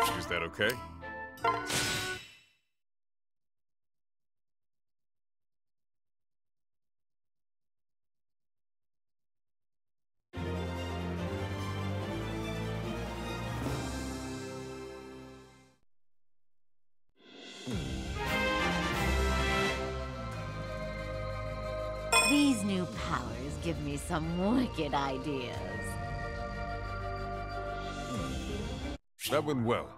Is that okay? These new powers give me some wicked ideas. That went well.